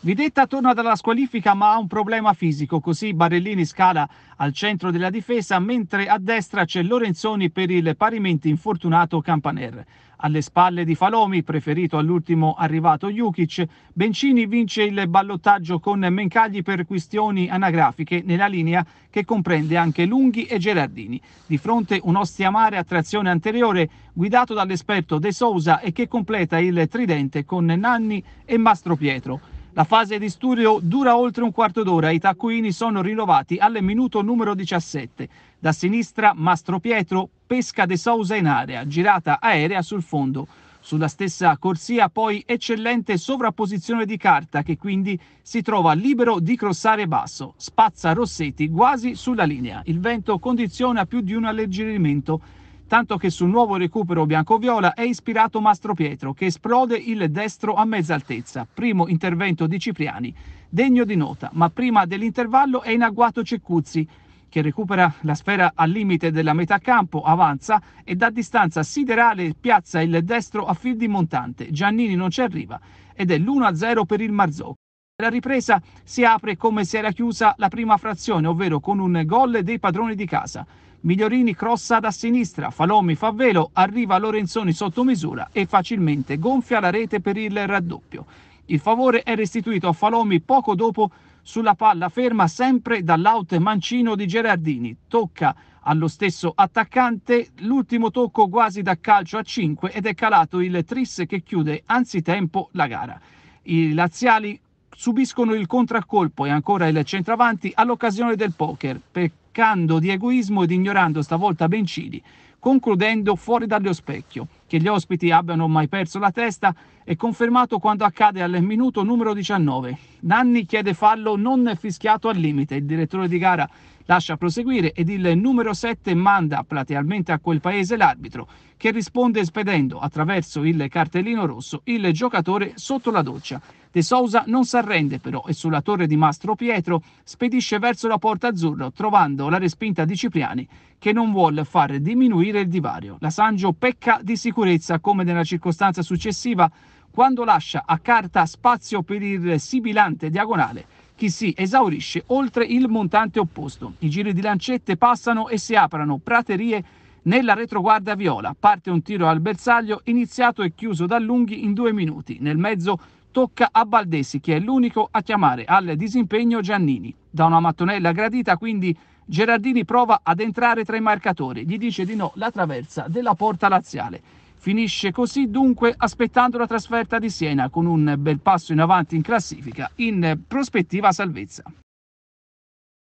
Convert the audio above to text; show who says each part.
Speaker 1: Videtta torna dalla squalifica ma ha un problema fisico, così Barellini scala al centro della difesa, mentre a destra c'è Lorenzoni per il parimenti infortunato Campaner. Alle spalle di Falomi, preferito all'ultimo arrivato Jukic, Bencini vince il ballottaggio con Mencagli per questioni anagrafiche nella linea che comprende anche Lunghi e Gerardini. Di fronte un Ostiamare a trazione anteriore guidato dall'esperto De Sousa e che completa il tridente con Nanni e Mastro Pietro. La fase di studio dura oltre un quarto d'ora, i taccuini sono rinnovati al minuto numero 17. Da sinistra Mastro Pietro pesca De Sousa in area, girata aerea sul fondo. Sulla stessa corsia poi eccellente sovrapposizione di carta che quindi si trova libero di crossare basso. Spazza Rossetti quasi sulla linea. Il vento condiziona più di un alleggerimento tanto che sul nuovo recupero bianco-viola è ispirato Mastro Pietro, che esplode il destro a mezza altezza. Primo intervento di Cipriani, degno di nota, ma prima dell'intervallo è in agguato Ceccuzzi, che recupera la sfera al limite della metà campo, avanza e da distanza siderale piazza il destro a fil di montante. Giannini non ci arriva ed è l'1-0 per il Marzocco. La ripresa si apre come si era chiusa la prima frazione, ovvero con un gol dei padroni di casa. Migliorini crossa da sinistra, Falomi fa velo, arriva Lorenzoni sotto misura e facilmente gonfia la rete per il raddoppio. Il favore è restituito a Falomi poco dopo sulla palla ferma sempre dall'out mancino di Gerardini. Tocca allo stesso attaccante l'ultimo tocco quasi da calcio a 5 ed è calato il tris che chiude anzitempo la gara. I laziali subiscono il contraccolpo e ancora il centravanti all'occasione del poker. Per peccando di egoismo ed ignorando stavolta Bencini, concludendo fuori dallo specchio. Che gli ospiti abbiano mai perso la testa è confermato quando accade al minuto numero 19. Nanni chiede fallo non fischiato al limite, il direttore di gara lascia proseguire ed il numero 7 manda platealmente a quel paese l'arbitro che risponde spedendo attraverso il cartellino rosso il giocatore sotto la doccia. De Sousa non si arrende però e sulla torre di Mastro Pietro spedisce verso la porta azzurra trovando la respinta di Cipriani che non vuole far diminuire il divario. La Sangio pecca di sicurezza come nella circostanza successiva quando lascia a carta spazio per il sibilante diagonale chi si esaurisce oltre il montante opposto. I giri di lancette passano e si aprono praterie nella retroguardia viola. Parte un tiro al bersaglio iniziato e chiuso da Lunghi in due minuti. Nel mezzo tocca a Baldessi che è l'unico a chiamare al disimpegno Giannini. Da una mattonella gradita quindi Gerardini prova ad entrare tra i marcatori, gli dice di no la traversa della porta laziale. Finisce così dunque aspettando la trasferta di Siena con un bel passo in avanti in classifica in prospettiva salvezza.